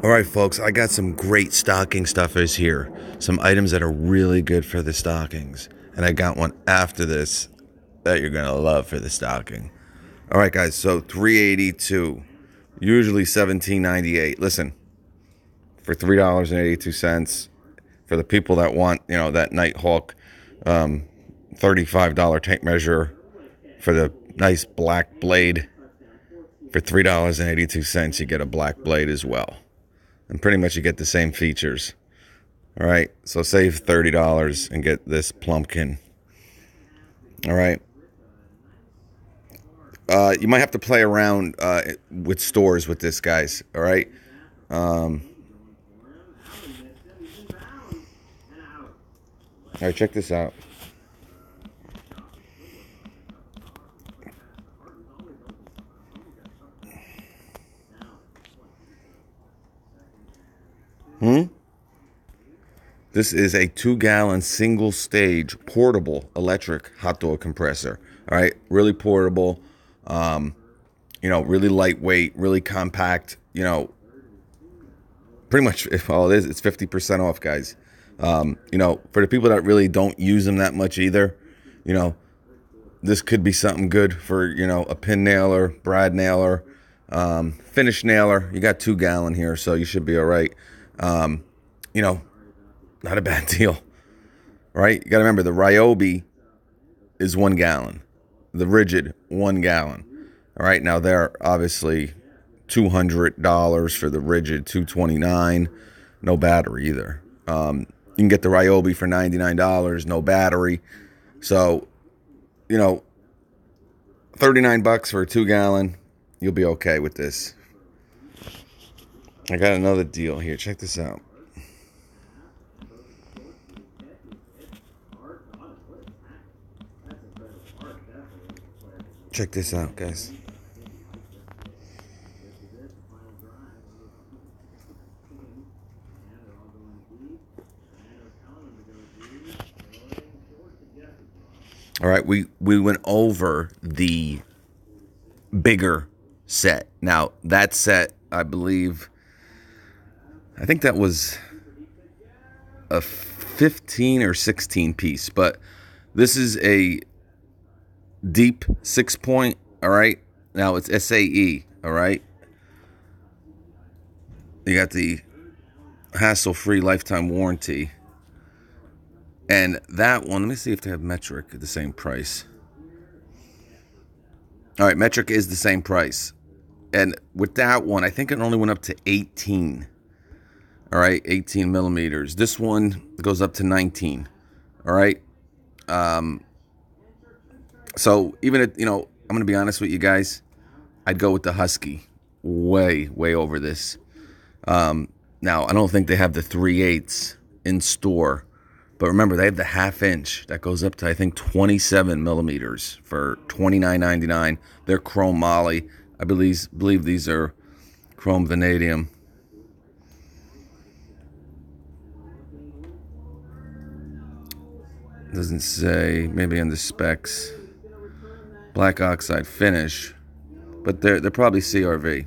All right, folks, I got some great stocking stuffers here. Some items that are really good for the stockings. And I got one after this that you're going to love for the stocking. All right, guys, so 382 usually 17.98. Listen, for $3.82 for the people that want, you know, that Nighthawk um, $35 tape measure for the nice black blade for $3.82 you get a black blade as well and pretty much you get the same features. All right, so save thirty dollars and get this plumpkin. All right. Uh, you might have to play around uh, with stores with this, guys. All right. Um, all right, check this out. Hmm? This is a two gallon single stage portable electric hot dog compressor. All right, really portable, um, you know, really lightweight, really compact. You know, pretty much if all it is, it's 50% off, guys. Um, you know, for the people that really don't use them that much either, you know, this could be something good for, you know, a pin nailer, brad nailer, um, finish nailer. You got two gallon here, so you should be all right. Um, you know, not a bad deal, right? You got to remember the Ryobi is one gallon, the Ridgid one gallon. All right, now they're obviously two hundred dollars for the Ridgid, two twenty nine, no battery either. Um, you can get the Ryobi for ninety nine dollars, no battery. So, you know, thirty nine bucks for a two gallon, you'll be okay with this. I got another deal here. Check this out. Check this out, guys. All right, we we went over the bigger set. Now, that set, I believe I think that was a 15 or 16 piece, but this is a deep six point. All right. Now it's SAE. All right. You got the hassle free lifetime warranty. And that one, let me see if they have metric at the same price. All right, metric is the same price. And with that one, I think it only went up to 18. All right, 18 millimeters. This one goes up to 19. All right. Um, so even you know, I'm to be honest with you guys, I'd go with the Husky way, way over this. Um, now, I don't think they have the 3 eighths in store, but remember, they have the half inch that goes up to, I think, 27 millimeters for $29.99. They're chrome moly I believe, believe these are chrome vanadium. Doesn't say, maybe in the specs. Black oxide finish. But they're, they're probably CRV.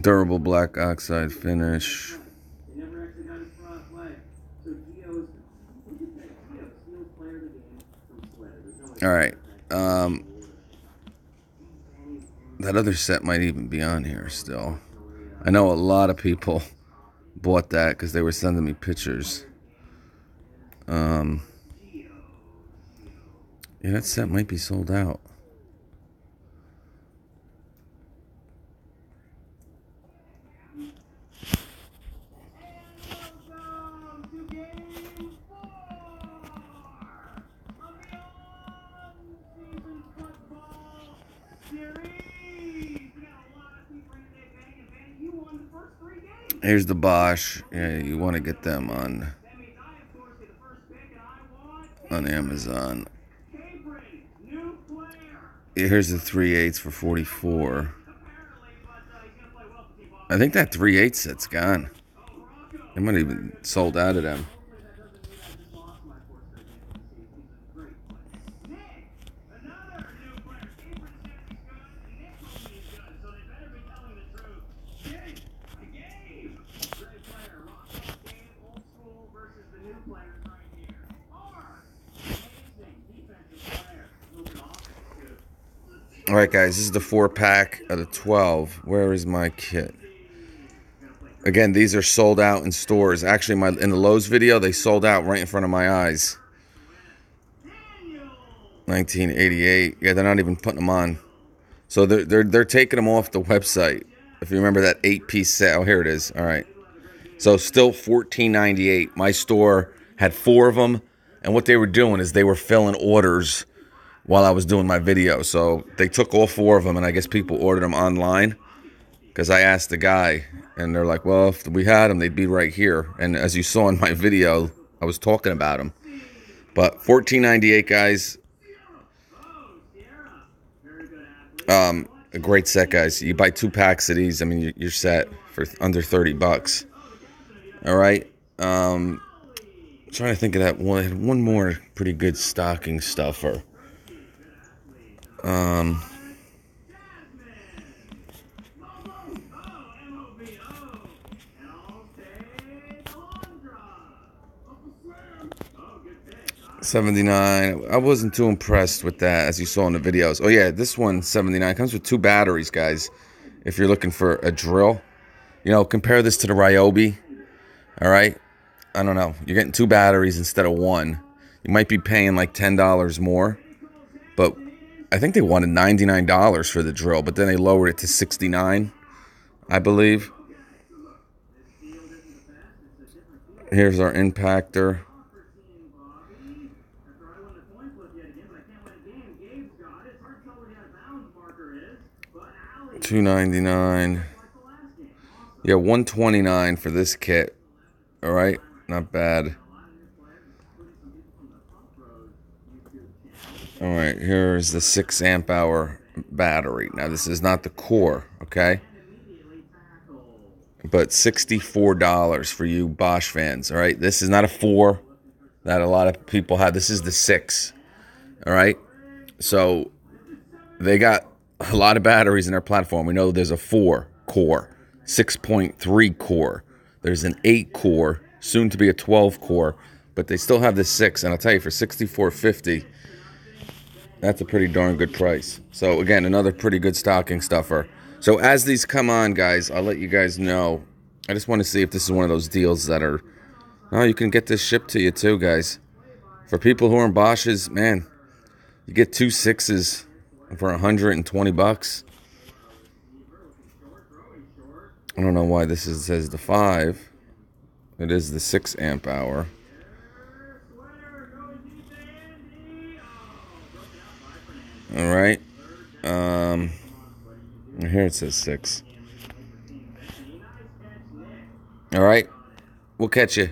Durable black oxide finish. All right. Um, that other set might even be on here still. I know a lot of people bought that because they were sending me pictures. Um, yeah, that set might be sold out. Here's the Bosch. Yeah, you want to get them on on Amazon. Here's the 3 8 for 44. I think that 3 8 set's gone. They might even sold out of them. All right, guys, this is the four pack of the 12. Where is my kit? Again, these are sold out in stores. Actually, my in the Lowe's video, they sold out right in front of my eyes. 1988. Yeah, they're not even putting them on. So they're they're they're taking them off the website. If you remember that eight piece set. Oh, here it is. All right. So still 14.98. My store had four of them, and what they were doing is they were filling orders while I was doing my video. So they took all four of them, and I guess people ordered them online. Because I asked the guy, and they're like, "Well, if we had them, they'd be right here." And as you saw in my video, I was talking about them. But 14.98, guys. Um, a great set, guys. You buy two packs of these. I mean, you're set for under 30 bucks. All right. Um, trying to think of that one. One more pretty good stocking stuffer. Um, Seventy nine. I wasn't too impressed with that, as you saw in the videos. Oh yeah, this one seventy nine comes with two batteries, guys. If you're looking for a drill, you know, compare this to the Ryobi. All right. I don't know. You're getting two batteries instead of one. You might be paying like $10 more. I think they wanted $99 for the drill, but then they lowered it to 69 I believe. Here's our impactor. Two ninety nine. Yeah, one twenty nine for this kit. All right, not bad. All right, here's the six amp hour battery. Now this is not the core, okay? But $64 for you Bosch fans, all right? This is not a four that a lot of people have. This is the six, all right? So they got a lot of batteries in their platform. We know there's a four core, 6.3 core. There's an eight core, soon to be a 12 core, but they still have the six. And I'll tell you, for 64.50, that's a pretty darn good price. So again, another pretty good stocking stuffer. So as these come on, guys, I'll let you guys know. I just want to see if this is one of those deals that are. Oh, you can get this shipped to you too, guys. For people who are in Bosch's, man, you get two sixes for 120 bucks. I don't know why this is, says the five. It is the six amp hour. All right. Um, here it says six. All right. We'll catch you.